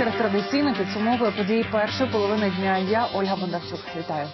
І традиційно підсумовує події першої половини дня. Я Ольга Бондарчук. Вітаю.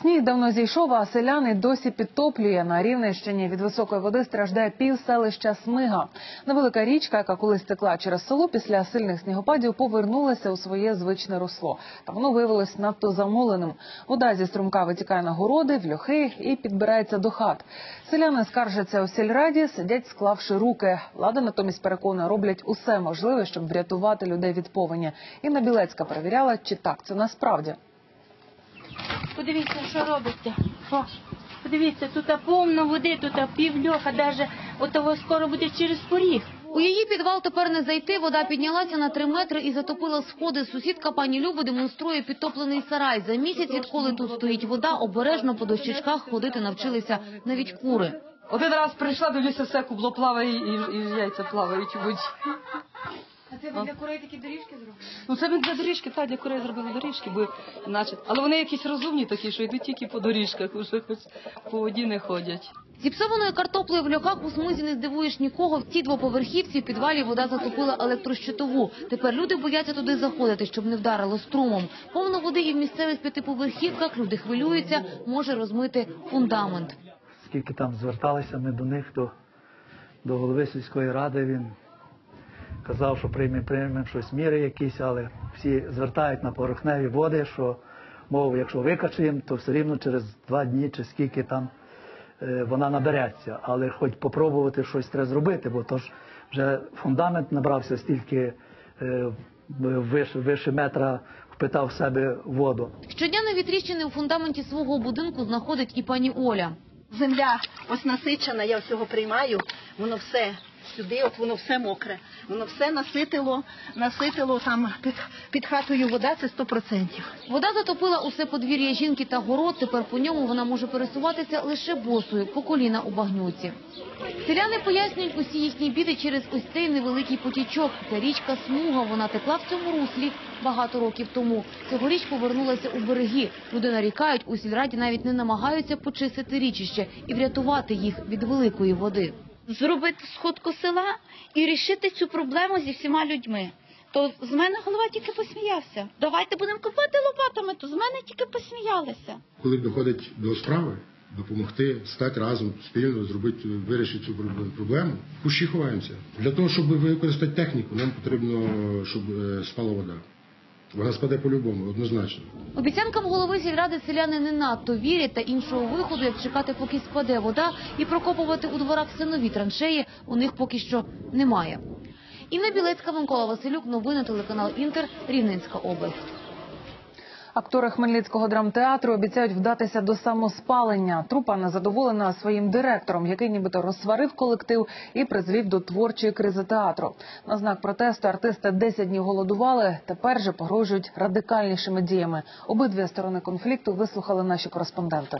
Сніг давно зійшов, а селяни досі підтоплює. На Рівненщині від високої води страждає пів селища Смига. Невелика річка, яка колись текла через село, після сильних снігопадів повернулася у своє звичне русло. Та воно виявилось надто замоленим. Вода зі струмка витікає на городи, в льохи і підбирається до хат. Селяни скаржаться у сільраді, сидять склавши руки. Влада натомість переконує, роблять усе можливе, щоб врятувати людей від повені. Інна Білецька перевіряла, чи так це насправді. Подивіться, що робиться. О, подивіться, тут повно води, тут півльоха, навіть отого скоро буде через поріг. У її підвал тепер не зайти. Вода піднялася на три метри і затопила сходи. Сусідка пані Люби демонструє підтоплений сарай. За місяць, відколи тут стоїть вода, обережно по дощечках ходити навчилися навіть кури. Один раз прийшла, дивлюся, все кубло плаває і, і яйця плавають у воді. А це ви для курей такі доріжки зробили? Ну це ми для доріжки, так, для курей зробили доріжки, бо наче. Але вони якісь розумні такі, що йдуть тільки по доріжках, уже хоч по воді не ходять. Зіпсованою картоплею в льохах у смузі не здивуєш нікого. В цій двоповерхівці в підвалі вода затопила електрощитову. Тепер люди бояться туди заходити, щоб не вдарило струмом. Повно води і в місцевих п'ятиповерхівках. Люди хвилюються, може розмити фундамент. скільки там зверталися ми до них, до, до голови сільської ради. Він казав, що прийме, приймемо щось міри якісь, але всі звертають на поверхневі води, що мов, якщо викачуємо, то все рівно через два дні чи скільки там е, вона набереться. Але хоч попробувати щось треба зробити, бо то ж вже фундамент набрався стільки е, вище, вище метра, впитав себе воду. Щодня нові тріщини у фундаменті свого будинку знаходить і пані Оля. Земля ось насичена, я всього приймаю, воно все сюди, от воно все мокре. Воно все наситило, наситило там під, під хатою вода, це 100%. Вода затопила усе подвір'я жінки та город. Тепер по ньому вона може пересуватися лише босою, по коліна у багнюці. Селяни пояснюють усі їхні біди через ось цей невеликий потічок. Це річка Смуга. Вона текла в цьому руслі багато років тому. Цьогоріч повернулася у береги. Люди нарікають, у сільраді навіть не намагаються почистити річище і врятувати їх від великої води. Зробити сходку села і рішити цю проблему зі всіма людьми. То з мене голова тільки посміявся. Давайте будемо копати лопатами, то з мене тільки посміялися. коли доходить до справи, допомогти стати разом спільно, зробити вирішити цю проблему. Кущі ховаємося. Для того, щоб використати техніку, нам потрібно, щоб е, спала вода. Вона спаде по-любому, однозначно. Обіцянкам голови сільради селяни не надто вірять, та іншого виходу, як чекати, поки спаде вода, і прокопувати у дворах все нові траншеї, у них поки що немає. Інна Білецька, Микола Василюк, новини телеканал Інтер, Рівненська область. Актори Хмельницького драмтеатру обіцяють вдатися до самоспалення. Трупа незадоволена своїм директором, який нібито розсварив колектив і призвів до творчої кризи театру. На знак протесту артисти 10 днів голодували. Тепер же погрожують радикальнішими діями. Обидві сторони конфлікту вислухали наші кореспонденти.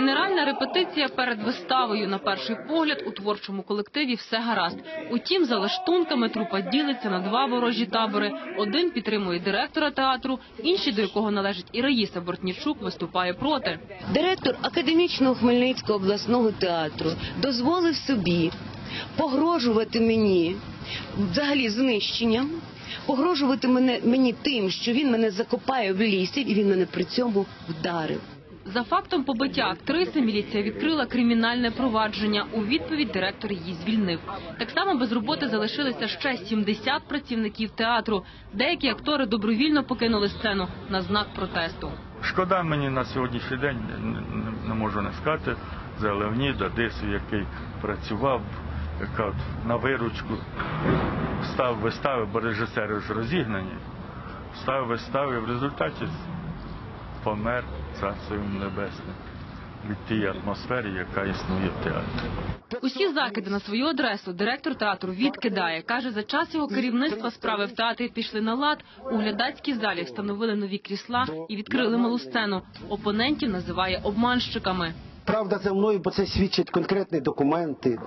Генеральна репетиція перед виставою. На перший погляд у творчому колективі все гаразд. Утім, за лаштунками трупа ділиться на два ворожі табори. Один підтримує директора театру, інший, до якого належить і Раїса Бортнічук, виступає проти. Директор академічного Хмельницького обласного театру дозволив собі погрожувати мені взагалі знищенням, погрожувати мене мені тим, що він мене закопає в лісі, і він мене при цьому вдарив. За фактом побиття актриси міліція відкрила кримінальне провадження. У відповідь директор її звільнив. Так само без роботи залишилися ще 70 працівників театру. Деякі актори добровільно покинули сцену на знак протесту. Шкода мені на сьогоднішній день, не, можу не сказати, за Леоніда Дису, який працював яка на виручку, став вистави, бо режисери ж розігнані, став вистави, в результаті помер царством небесним від тієї атмосфери, яка існує в театрі. Усі закиди на свою адресу директор театру відкидає. Каже, за час його керівництва справи в театрі пішли на лад. У глядацькій залі встановили нові крісла і відкрили малу сцену. Опонентів називає обманщиками. Правда за мною, бо це свідчать конкретні документи,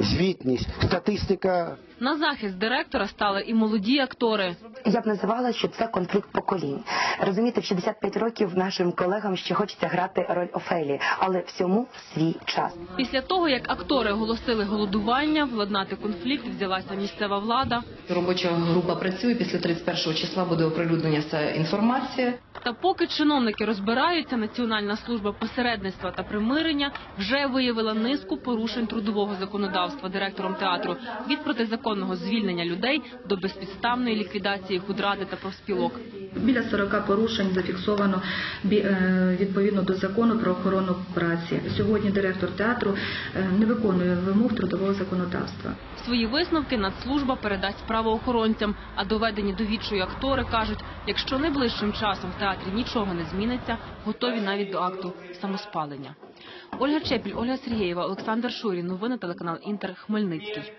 звітність, статистика. На захист директора стали і молоді актори. Я б називала, що це конфлікт поколінь. Розумієте, в 65 років нашим колегам ще хочеться грати роль Офелії, але всьому свій час. Після того, як актори оголосили голодування, владнати конфлікт взялася місцева влада. Робоча група працює. Після 31 числа буде оприлюднення ця інформація. Та поки чиновники розбираються, Національна служба посередництва та примирення вже виявила низку порушень трудового законодавства директором театру від протизаконного звільнення людей до безпідставної ліквідації худради та профспілок. Біля 40 порушень зафіксовано е, відповідно до закону про охорону праці. Сьогодні директор театру е, не виконує вимог трудового законодавства. Свої висновки Нацслужба передасть правоохоронцям, а доведені до відчаю актори кажуть, якщо найближчим часом в театрі нічого не зміниться, готові навіть до акту самоспалення. Ольга Чепіль, Ольга Сергієва, Олександр Шурін. Новини телеканал Інтер. Хмельницький.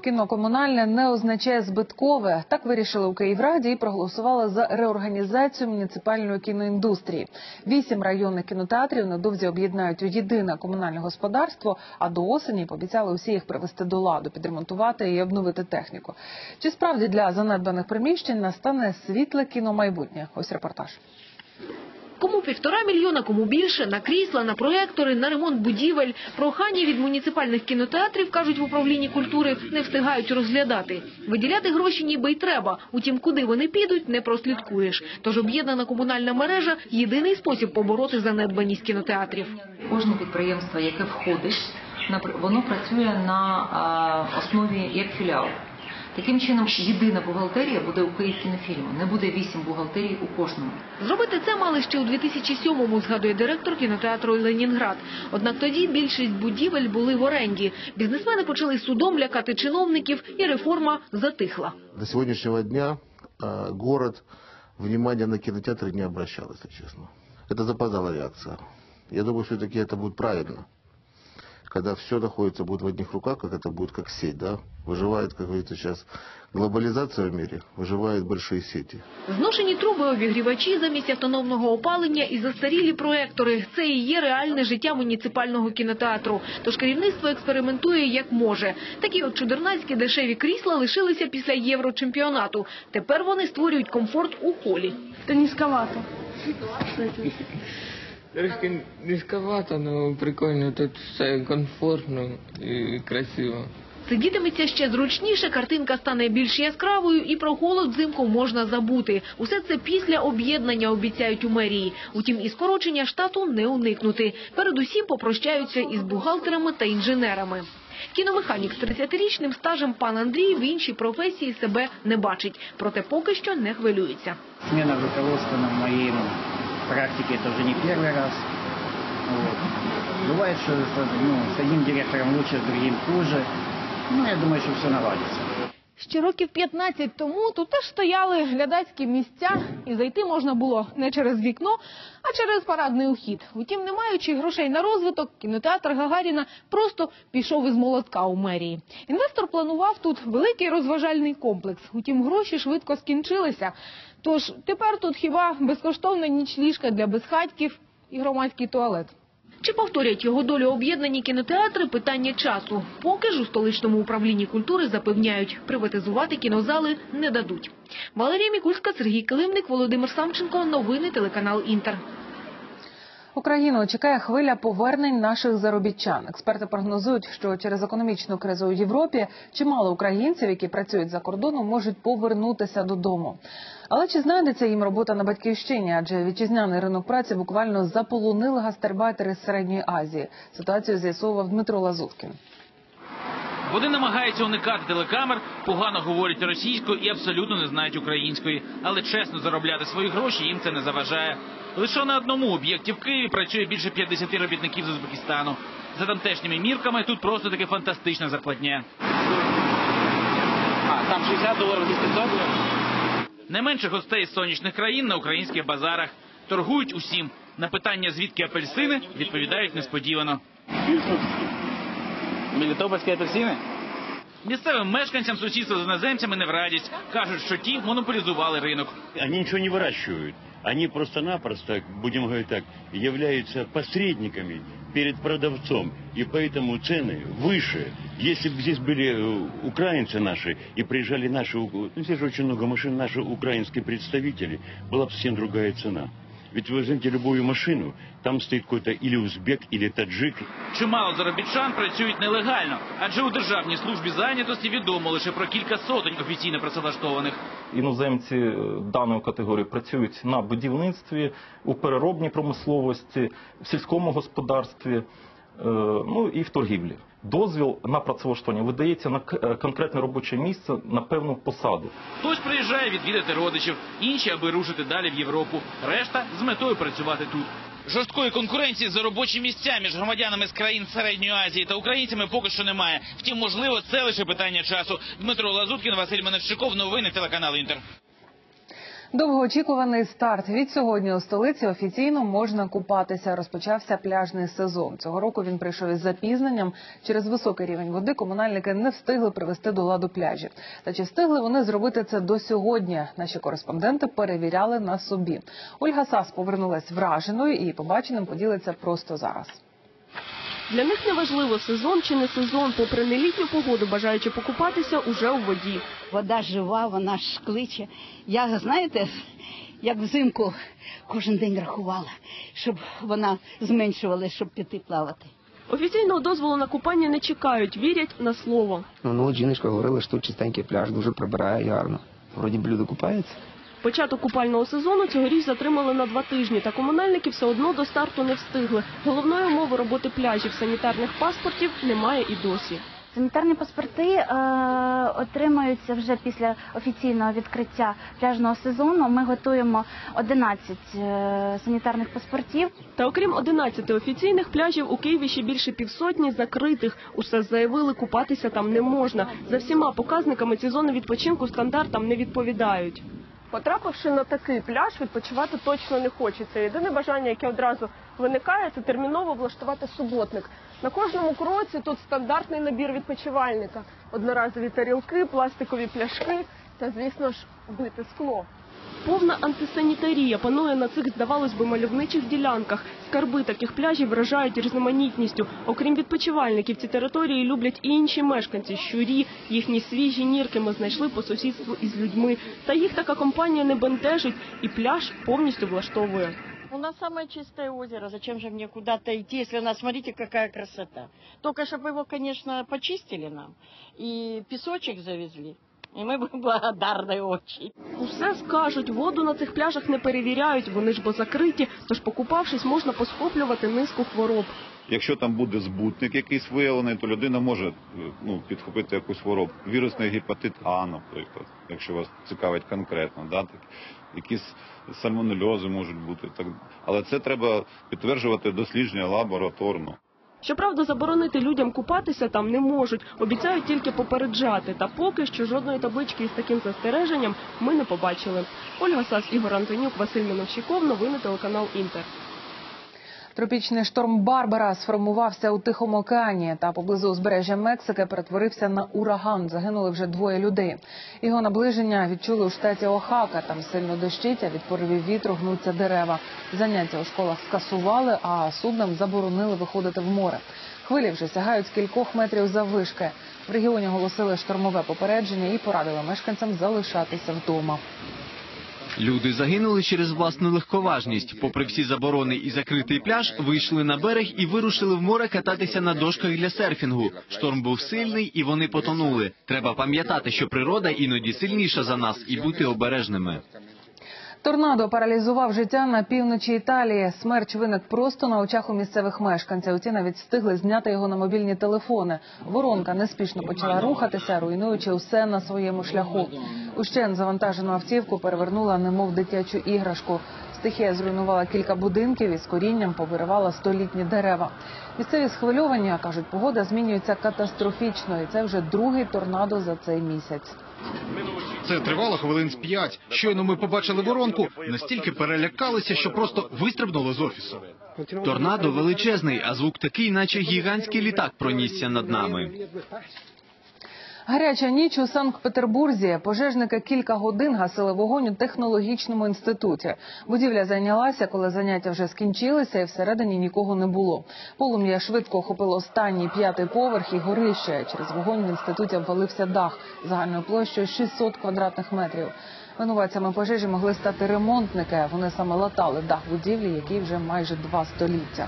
Кіно комунальне не означає збиткове. Так вирішили у Київраді і проголосували за реорганізацію муніципальної кіноіндустрії. Вісім районних кінотеатрів недовзі об'єднають у єдине комунальне господарство. А до осені пообіцяли усі їх привести до ладу, підремонтувати і обновити техніку. Чи справді для занедбаних приміщень настане світле кіномайбутнє? Ось репортаж. Кому півтора мільйона, кому більше, на крісла, на проектори, на ремонт будівель. Прохання від муніципальних кінотеатрів, кажуть в управлінні культури, не встигають розглядати. Виділяти гроші ніби й треба, утім, куди вони підуть, не прослідкуєш. Тож об'єднана комунальна мережа – єдиний спосіб побороти занедбаність кінотеатрів. Кожне підприємство, яке входить, воно працює на основі як філіал. Таким чином, єдина бухгалтерія буде у Київкінофільму. Не буде вісім бухгалтерій у кожному. Зробити це мали ще у 2007-му, згадує директор кінотеатру «Ленінград». Однак тоді більшість будівель були в оренді. Бізнесмени почали судом лякати чиновників, і реформа затихла. До сегодняшнего дня э, город внимания на кинотеатры не обращал, если честно. Это запоздала реакция. Я думаю, все-таки это будет правильно. Когда все находится будет в одних руках, как это будет как сеть, да? Выживает, как говорится сейчас, глобализация в мире, выживают большие сети. Зношені труби, обігрівачі замість автономного опалення і застарілі проектори – це і є реальне життя муніципального кінотеатру. Тож керівництво експериментує як може. Такі от чудернацькі дешеві крісла лишилися після єврочемпіонату. Тепер вони створюють комфорт у холі. Та низьковато. Трошки низьковато, але прикольно, тут все комфортно і красиво. Сидітиметься ще зручніше, картинка стане більш яскравою і про голод взимку можна забути. Усе це після об'єднання обіцяють у мерії. Утім, і скорочення штату не уникнути. Передусім попрощаються із бухгалтерами та інженерами. Кіномеханік з 30-річним стажем пан Андрій в іншій професії себе не бачить, проте поки що не хвилюється. Смена руководства на моей практике это уже не первый раз. Вот. Бывает, что ну, с одним директором лучше, с другим хуже. Ну, я думаю, что все наладится. Ще років 15 тому тут теж стояли глядацькі місця, і зайти можна було не через вікно, а через парадний ухід. Утім, не маючи грошей на розвиток, кінотеатр Гагаріна просто пішов із молотка у мерії. Інвестор планував тут великий розважальний комплекс. Утім, гроші швидко скінчилися. Тож тепер тут хіба безкоштовна нічліжка для безхатьків і громадський туалет. Чи повторять його долю об'єднані кінотеатри – питання часу. Поки ж у столичному управлінні культури запевняють, приватизувати кінозали не дадуть. Валерія Мікульська, Сергій Килимник, Володимир Самченко. Новини телеканал Інтер. Україну чекає хвиля повернень наших заробітчан. Експерти прогнозують, що через економічну кризу у Європі чимало українців, які працюють за кордоном, можуть повернутися додому. Але чи знайдеться їм робота на батьківщині? Адже вітчизняний ринок праці буквально заполонили гастарбайтери з середньої Азії. Ситуацію з'ясовував Дмитро Лазуткін. Вони намагаються уникати телекамер, погано говорять російською і абсолютно не знають української. Але чесно заробляти свої гроші їм це не заважає. Лише на одному об'єкті в Києві працює більше 50 робітників з Узбекистану. За тамтешніми мірками тут просто таки фантастична зарплатня. А, там 60 доларів за 500? Не менше гостей з сонячних країн на українських базарах торгують усім. На питання звідки апельсини відповідають несподівано. Мелітопольські апельсини? Місцевим мешканцям сусідства з іноземцями не в радість. Кажуть, що ті монополізували ринок. Они ничего не выращивают. Они просто-напросто, будем говорить так, являются посредниками перед продавцом, и поэтому цены выше. Если бы здесь были э, украинцы наши и приезжали наши, у- ну, здесь же очень много машин, наши украинские представители, была бы совсем другая цена. Ведь вы возьмите любую машину, там стоит какой-то или узбек, или таджик, Чимало заробітчан працюють нелегально, адже у державній службі зайнятості відомо лише про кілька сотень офіційно працевлаштованих. Іноземці е, даної категорії працюють на будівництві, у переробній промисловості, в сільському господарстві, е, ну і в торгівлі. Дозвіл на працевлаштування видається на е, конкретне робоче місце на певну посаду. Хтось приїжджає відвідати родичів, інші, аби рушити далі в Європу. Решта з метою працювати тут. Жорсткої конкуренції за робочі місця між громадянами з країн Середньої Азії та українцями поки що немає. Втім, можливо, це лише питання часу. Дмитро Лазуткін, Василь Меневщиков, новини телеканал Інтер. Довгоочікуваний старт. Від сьогодні у столиці офіційно можна купатися. Розпочався пляжний сезон. Цього року він прийшов із запізненням. Через високий рівень води комунальники не встигли привести до ладу пляжі. Та чи встигли вони зробити це до сьогодні? Наші кореспонденти перевіряли на собі. Ольга Сас повернулась враженою і побаченим поділиться просто зараз. Для них не важливо сезон чи не сезон, попри нелітню погоду, бажаючи покупатися уже у воді. Вода жива, вона ж кличе. Я, знаєте, як взимку кожен день рахувала, щоб вона зменшувалася, щоб піти плавати. Офіційного дозволу на купання не чекають, вірять на слово. Ну, ну от жіночка говорила, що тут чистенький пляж, дуже прибирає і гарно. Вроді б люди купаються. Початок купального сезону цьогоріч затримали на два тижні, та комунальники все одно до старту не встигли. Головної умови роботи пляжів санітарних паспортів немає і досі. Санітарні паспорти е, отримуються вже після офіційного відкриття пляжного сезону. Ми готуємо 11 е, санітарних паспортів. Та окрім 11 офіційних пляжів, у Києві ще більше півсотні закритих. Усе заявили, купатися там не можна. За всіма показниками ці зони відпочинку стандартам не відповідають. Потрапивши на такий пляж, відпочивати точно не хочеться. Єдине бажання, яке одразу виникає, це терміново влаштувати суботник. На кожному кроці тут стандартний набір відпочивальника: одноразові тарілки, пластикові пляшки та, звісно ж, бите скло. Повна антисанітарія панує на цих, здавалось би, мальовничих ділянках. Скарби таких пляжів вражають різноманітністю. Окрім відпочивальників, ці території люблять і інші мешканці. Щурі, їхні свіжі нірки ми знайшли по сусідству із людьми. Та їх така компанія не бентежить, і пляж повністю влаштовує. У нас самое чистое озеро. Зачем же мне куда-то идти, если у нас, смотрите, какая красота. Только чтобы его, конечно, почистили нам и песочек завезли. И мы бы благодарны очень. Усе скажуть, воду на цих пляжах не перевіряють, вони ж бо закриті, тож покупавшись, можна посхоплювати низку хвороб. Якщо там буде збутник якийсь виявлений, то людина може е, ну, підхопити якусь хворобу. Вірусний гепатит А, наприклад, якщо вас цікавить конкретно, да, так, якісь сальмонельози можуть бути. Так. Але це треба підтверджувати дослідження лабораторно. Щоправда, заборонити людям купатися там не можуть, обіцяють тільки попереджати. Та поки що жодної таблички із таким застереженням ми не побачили. Ольга Сас, Ігор Антонюк, Василь Миновщиков, новини телеканал Інтер. Тропічний шторм Барбара сформувався у Тихому океані та поблизу узбережжя Мексики перетворився на ураган. Загинули вже двоє людей. Його наближення відчули у штаті Охака. Там сильно дощить, а від поривів вітру гнуться дерева. Заняття у школах скасували, а суднам заборонили виходити в море. Хвилі вже сягають кількох метрів заввишки. В регіоні оголосили штормове попередження і порадили мешканцям залишатися вдома. Люди загинули через власну легковажність. Попри всі заборони і закритий пляж, вийшли на берег і вирушили в море кататися на дошках для серфінгу. Шторм був сильний і вони потонули. Треба пам'ятати, що природа іноді сильніша за нас, і бути обережними. Торнадо паралізував життя на півночі Італії. Смерч виник просто на очах у місцевих мешканців. Ті навіть встигли зняти його на мобільні телефони. Воронка неспішно почала рухатися, руйнуючи все на своєму шляху. Ущен завантажену автівку перевернула, немов дитячу іграшку. Стихія зруйнувала кілька будинків і з корінням повиривала столітні дерева. Місцеві схвильовані кажуть, погода змінюється катастрофічно, і це вже другий торнадо за цей місяць. Це тривало хвилин з п'ять. Щойно ми побачили воронку, настільки перелякалися, що просто вистрибнули з офісу. Торнадо величезний, а звук такий, наче гігантський літак пронісся над нами. Гаряча ніч у Санкт-Петербурзі. Пожежники кілька годин гасили вогонь у технологічному інституті. Будівля зайнялася, коли заняття вже скінчилися, і всередині нікого не було. Полум'я швидко охопило останній п'ятий поверх і горище. Через вогонь в інституті обвалився дах загальною площею 600 квадратних метрів. Винуватцями пожежі могли стати ремонтники. Вони саме латали дах будівлі, який вже майже два століття.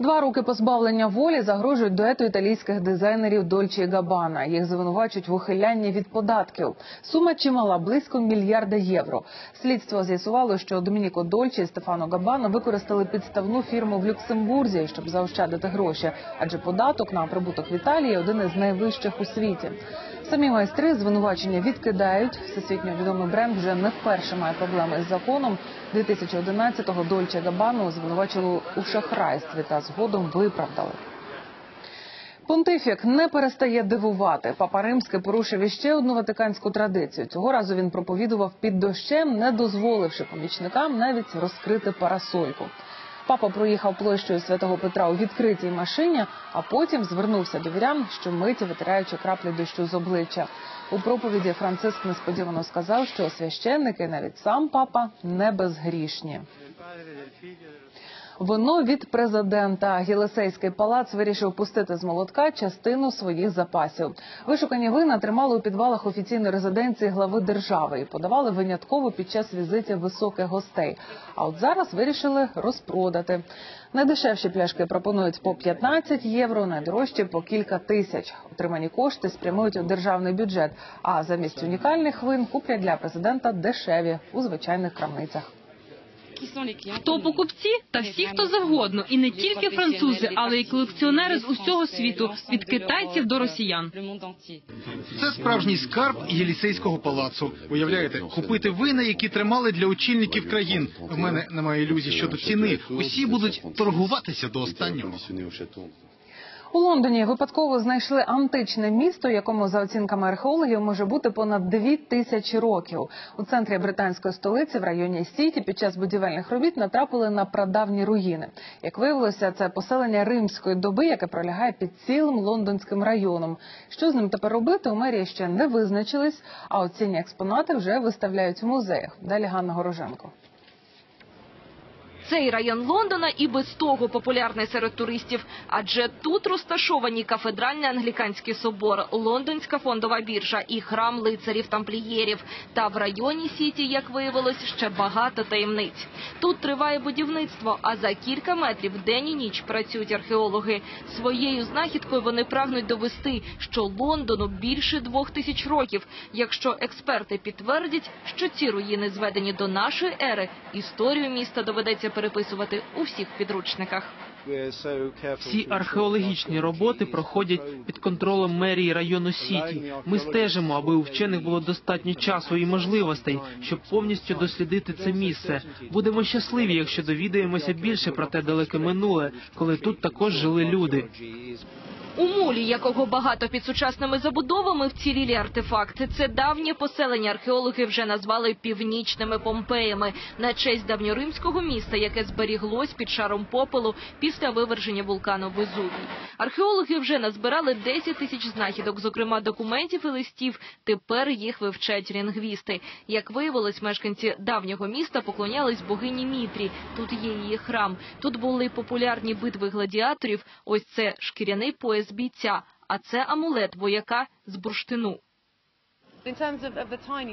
Два роки позбавлення волі загрожують дуету італійських дизайнерів Дольче Габана. Їх звинувачують в ухилянні від податків. Сума чимала близько мільярда євро. Слідство з'ясувало, що Домініко Дольче і Стефано Габана використали підставну фірму в Люксембурзі, щоб заощадити гроші, адже податок на прибуток в Італії один із найвищих у світі. Самі майстри звинувачення відкидають. Всесвітньо відомий бренд вже не вперше має проблеми з законом. 2011-го Дольче Габану звинувачили у шахрайстві та згодом виправдали. Понтифік не перестає дивувати. Папа Римський порушив іще одну ватиканську традицію. Цього разу він проповідував під дощем, не дозволивши помічникам навіть розкрити парасольку. Папа проїхав площею святого Петра у відкритій машині, а потім звернувся до вірян, що миті витираючи краплі дощу з обличчя. У проповіді Франциск несподівано сказав, що священники, навіть сам папа, не безгрішні. Воно від президента Єлисейський палац вирішив пустити з молотка частину своїх запасів. Вишукані вина тримали у підвалах офіційної резиденції глави держави і подавали винятково під час візитів високих гостей. А от зараз вирішили розпродати. Найдешевші пляшки пропонують по 15 євро, найдорожчі по кілька тисяч. Отримані кошти спрямують у державний бюджет. А замість унікальних вин куплять для президента дешеві у звичайних крамницях. Хто покупці та всі, хто завгодно, і не тільки французи, але й колекціонери з усього світу, від китайців до росіян. Це справжній скарб Єлісейського палацу. Уявляєте, купити вина, які тримали для очільників країн. В мене немає ілюзій щодо ціни. Усі будуть торгуватися до останнього. У Лондоні випадково знайшли античне місто, якому за оцінками археологів може бути понад дві тисячі років. У центрі британської столиці в районі Сіті під час будівельних робіт натрапили на прадавні руїни. Як виявилося, це поселення римської доби, яке пролягає під цілим лондонським районом. Що з ним тепер робити? У мерії ще не визначились, а оцінні експонати вже виставляють в музеях. Далі Ганна Гороженко. Цей район Лондона і без того популярний серед туристів, адже тут розташовані кафедральний англіканський собор, лондонська фондова біржа і храм лицарів тамплієрів. Та в районі Сіті, як виявилось, ще багато таємниць. Тут триває будівництво, а за кілька метрів день і ніч працюють археологи. Своєю знахідкою вони прагнуть довести, що Лондону більше двох тисяч років. Якщо експерти підтвердять, що ці руїни зведені до нашої ери, історію міста доведеться переписувати у всіх підручниках. Всі археологічні роботи проходять під контролем мерії району Сіті. Ми стежимо, аби у вчених було достатньо часу і можливостей, щоб повністю дослідити це місце. Будемо щасливі, якщо довідаємося більше про те далеке минуле, коли тут також жили люди. У мулі, якого багато під сучасними забудовами, вцілілі артефакти. Це давнє поселення археологи вже назвали північними Помпеями на честь давньоримського міста, яке зберіглось під шаром попелу після виверження вулкану Везувій. Археологи вже назбирали 10 тисяч знахідок, зокрема документів і листів. Тепер їх вивчають лінгвісти. Як виявилось, мешканці давнього міста поклонялись богині Мітрі. Тут є її храм. Тут були популярні битви гладіаторів. Ось це шкіряний пояс бійця, а це амулет вояка з бурштину.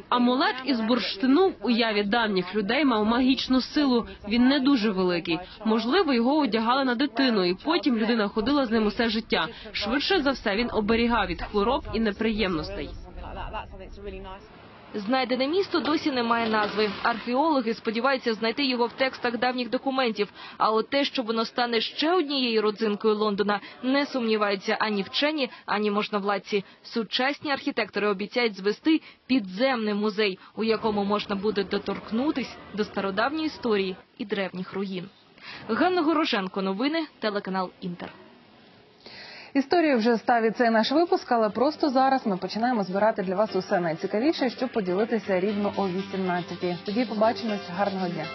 Амулет із бурштину в уяві давніх людей мав магічну силу. Він не дуже великий. Можливо, його одягали на дитину, і потім людина ходила з ним усе життя. Швидше за все, він оберігав від хвороб і неприємностей. Знайдене місто досі не має назви. Археологи сподіваються знайти його в текстах давніх документів. А от те, що воно стане ще однією родзинкою Лондона, не сумніваються ані вчені, ані можновладці. Сучасні архітектори обіцяють звести підземний музей, у якому можна буде доторкнутись до стародавньої історії і древніх руїн. Ганна Гороженко, новини, телеканал Інтер. Історію вже став цей наш випуск, але просто зараз ми починаємо збирати для вас усе найцікавіше, щоб поділитися рівно о 18-й. Тоді побачимось. Гарного дня.